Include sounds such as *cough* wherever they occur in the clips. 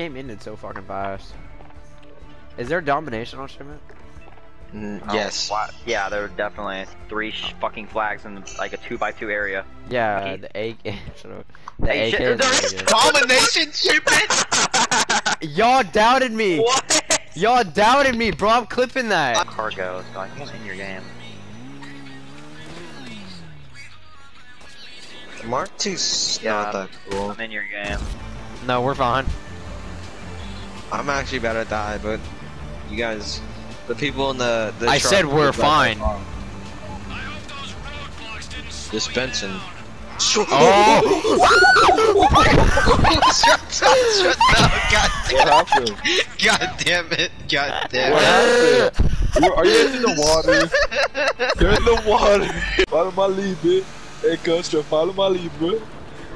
Game ended so fucking fast. Is there domination on shipment? Mm, Oh, yes. what? Yeah, there were definitely three sh fucking flags in like a two by two area. Yeah, Okay. the A. *laughs* Shut up. The Hey, AK shit, is there really is *laughs* good. Domination shipment! *laughs* Y'all doubted me. What? Y'all doubted me, bro. I'm clipping that. Cargo, so I think I'm in your game. Mark 2's Yeah. not that cool. I'm in your game. No, we're fine. I'm actually about to die, but you guys, the people in the, the I said we're fine. This Benson. Oh! shut up, shut up, god What happened? God damn it, god damn What it. happened? You- Are you in the water? *laughs* You're in the water. Follow my lead, bitch. Hey, Custer, follow my lead, bro.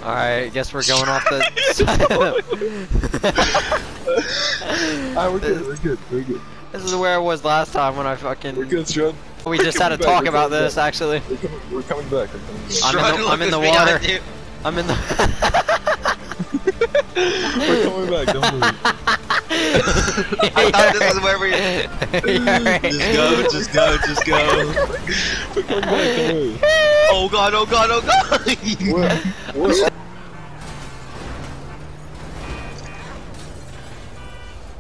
Alright, guess we're going off the. *laughs* *laughs* Alright, we're good, we're good, we're good. this is where I was last time when I fucking. We're good, Strud. We just had to We're talk about we're this coming actually. We're coming, we're coming back, we're coming back. I'm in the- I'm in the water. I'm in the. *laughs* We're coming back, don't worry. I thought this was where we. *laughs* Just go, just go, just go. We're coming back, don't worry. Oh god, oh god, oh god! We're, we're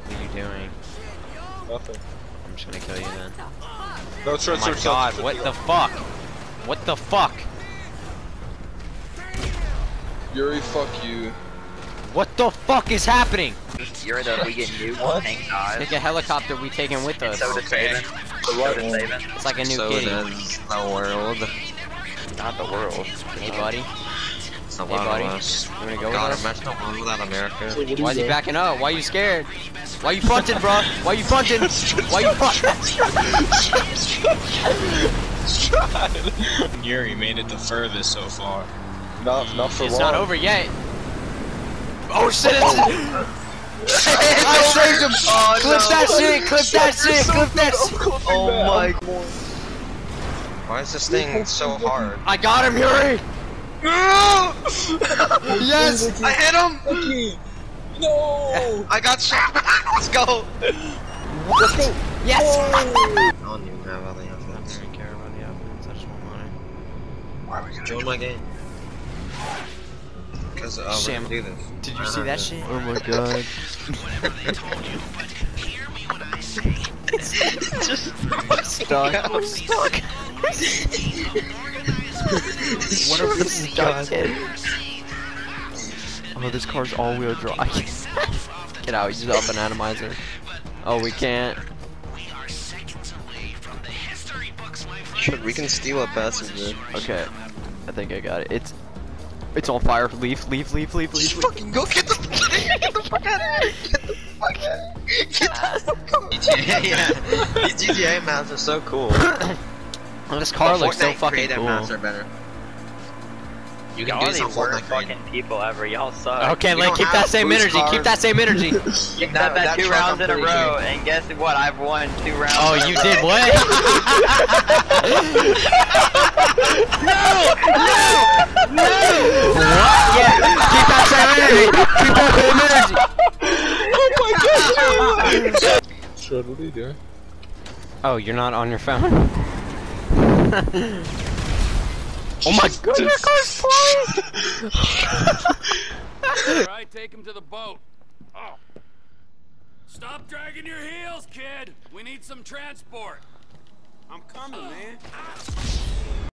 What are you doing? nothing. I'm just gonna kill you then. No, Strud, Oh my Strud, god, what the fuck? What the fuck? Yuri, fuck you. What the fuck is happening? You're the we get nuked. What? Tank dies. Take a helicopter we taking with us. So does Saban. The So right. Saban. It's like a new so kitty. does the world. Not the world. Hey buddy, It's a Hey, buddy. of us. you wanna go God, with us? imagine a world without America. So what do you Why is he backing up? Why are you scared? Why you fronting, bro? Why you fronting? *laughs* Why you fronting? Yuri made it the furthest so far. Not, not for It's long. not over yet. Oh shit! It's... Oh. *laughs* I saved him. Oh, clip no. that shit! Clip that shit! Clip that shit! Oh, oh my god. Why is this thing so hard? I got him, Yuri. *laughs* Yes. I hit him! No! I got shot! *laughs* Let's go! Let's go. Yes. I don't even have all the evidence. don't care about the evidence. I just want money. Why are we gonna join my game? Because uh, we're Sham. gonna do this. Did you see that shit? Oh my god. stuck. I'm stuck. what are we stuck in? Oh, this car's all-wheel drive. *laughs* Get out, use up an atomizer. Oh, we can't. Shit, we can steal a passenger. Okay, I think I got it. It's it's on fire. Leave, leave, leave, leave, leave. Just fucking go get the get the fuck out of here! Get the fuck out of here! Get the fuck out GTA, uh, yeah. These GTA maps are so cool. *coughs* This car looks so Fortnite fucking creative cool. maps are better. You can Y'all do the some worst Fortnite creative. fucking people ever. Y'all suck. Okay, We like keep that same boost energy. Keep that same energy. *laughs* You That- that that two rounds in a row, and guess what? I've won two rounds. Oh, you did what? What? *laughs* *laughs* what are you doing? Oh, you're not on your phone. *laughs* oh my god, your car's flying! Alright, take him to the boat. Oh. Stop dragging your heels, kid! We need some transport. I'm coming, uh, man. Ah.